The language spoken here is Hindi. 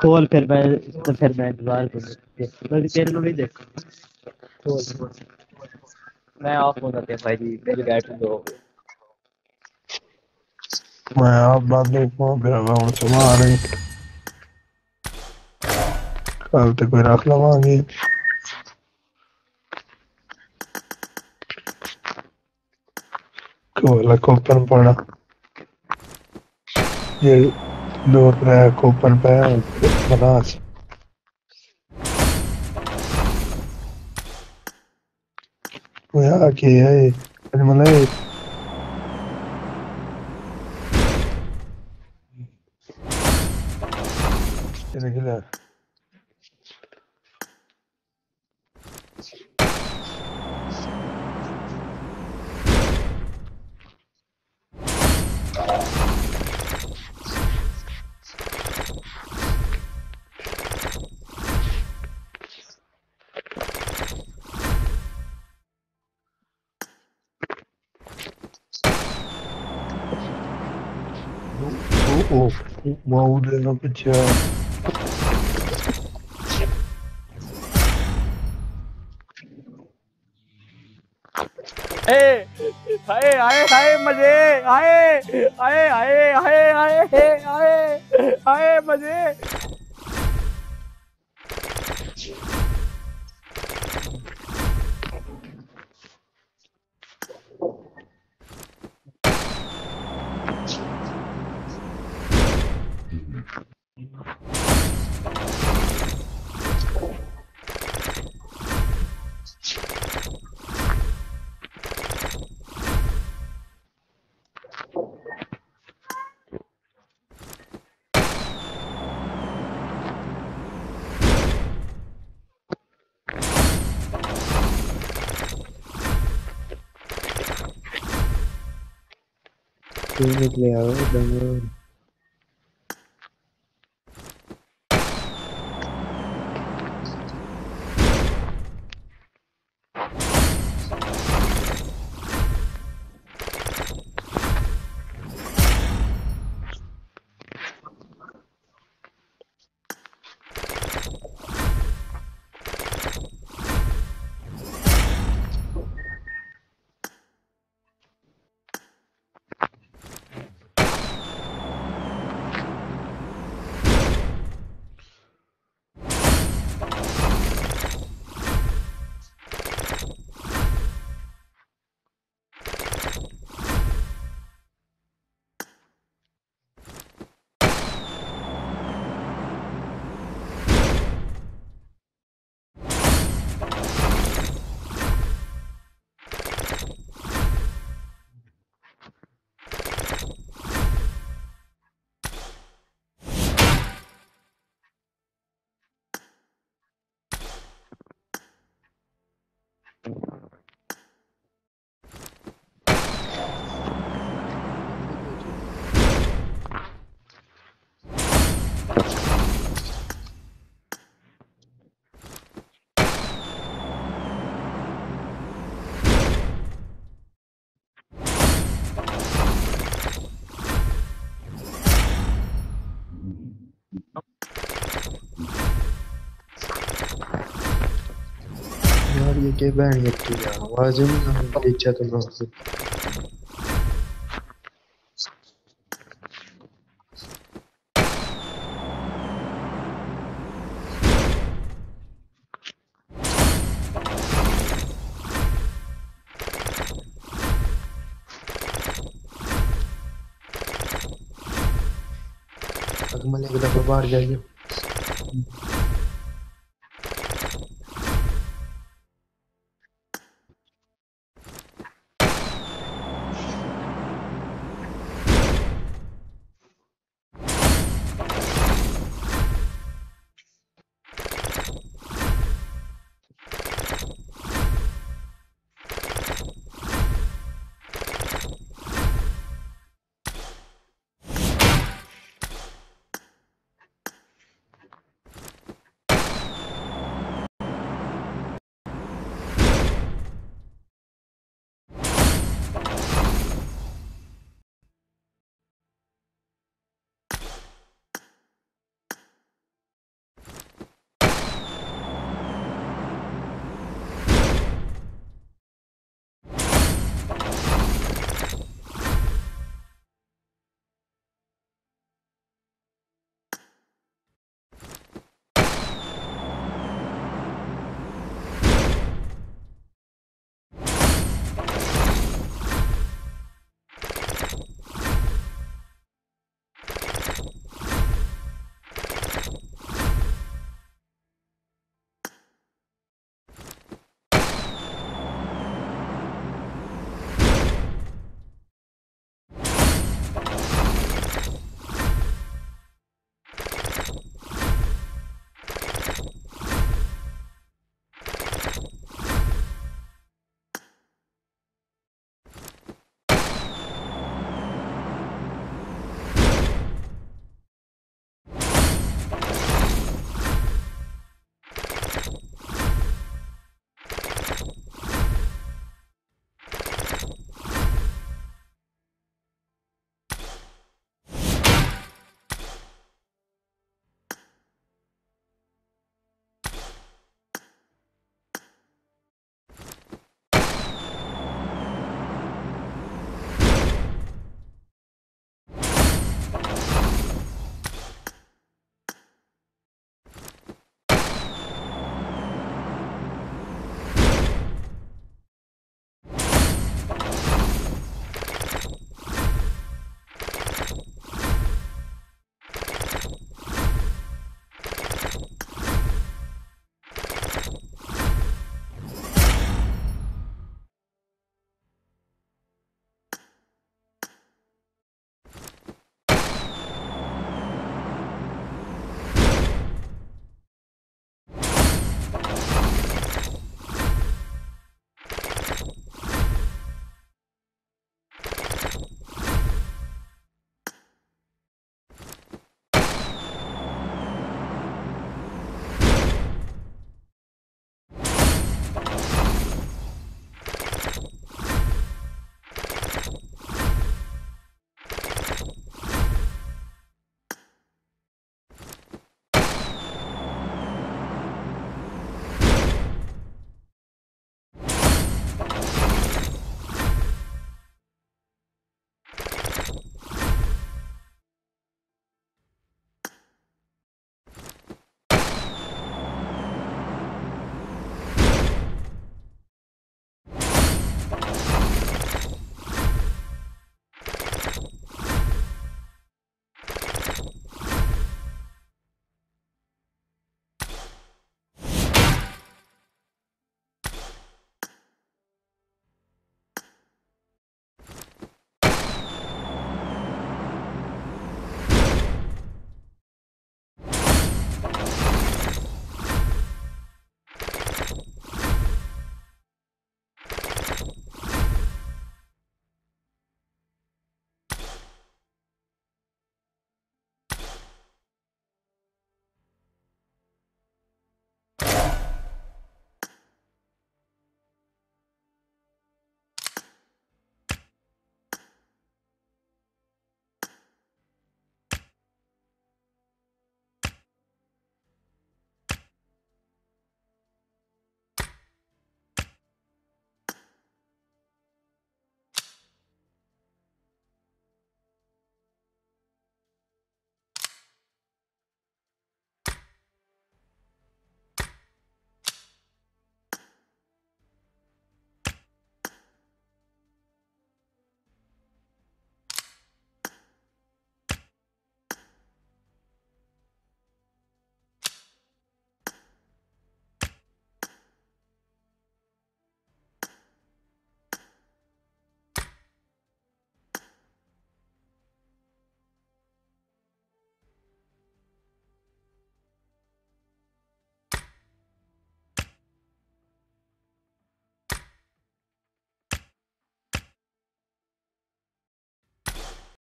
खोल फिर मैं तो फिर मैं इंतज़ार करूँ मैं तेरे को भी देख खोल मैं ऑफ़ होना पे भाई जी, मेरी बैटरी लो मैं आप देखो फिर मैं हूँ समा रही कल तक कोई रख लवांगे। like open pana. Yeah, door crack open pana. Yeah, okay, hey, animal hey. Regular. Ну, ну, о, Маудена потяг. हाय हाय हाय मज़े हाय हाय हाय हाय हाय हाय हाय मज़े। Team player, Geber yaptı ya. Vazgeçin bile çatın ağzı. Takıma ne kadar var geldim.